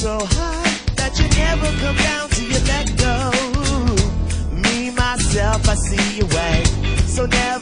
so high that you never come down till you let go. Me, myself, I see your way, so never.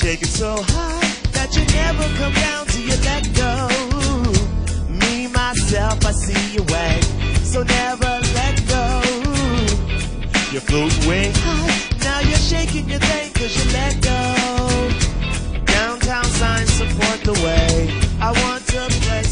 Shake it so high that you never come down till you let go. Me, myself, I see your way, so never let go. You float way high, now you're shaking your thing cause you let go. Downtown signs support the way. I want to play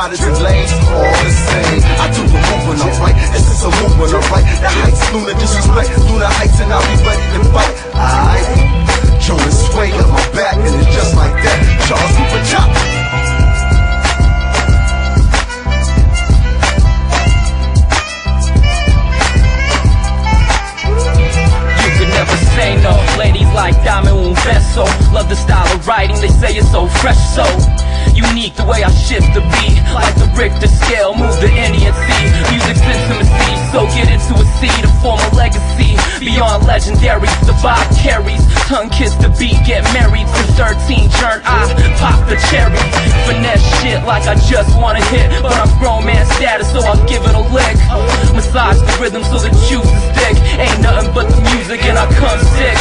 dividers and lanes all the same. I do the move I'm right, this is a move I'm right. The heights, lunar disrespect, lunar heights, and I'll be ready to fight. unique The way I shift the beat. Like the scale Move the Indian see. Music's intimacy So get into a seed To form a legacy. Beyond legendary The vibe carries. Tongue kiss the beat Get married to 13 Turn I pop the cherry. Finesse shit Like I just wanna hit But I'm grown man status So I'll give it a lick. Massage the rhythm So the juice is thick. Ain't nothing but the music And I come sick.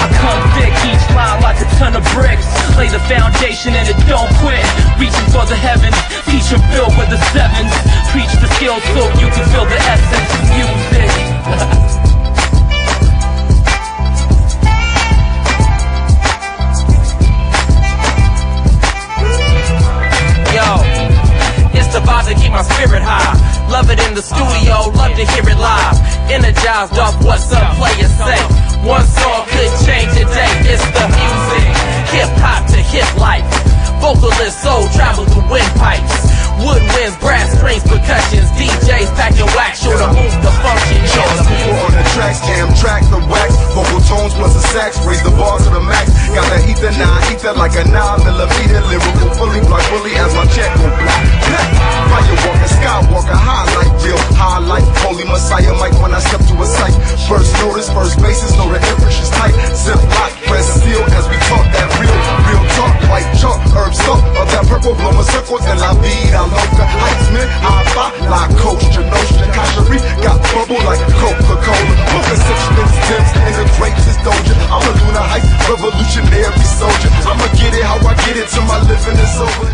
I come thick Each line like a ton of bricks. Lay the foundation and it don't quit reaching for the heavens Teach and build with the sevens. Preach the skills so you can feel the essence of music. bitch my living is over.